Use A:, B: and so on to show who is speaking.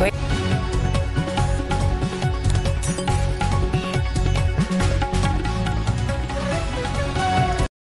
A: 回。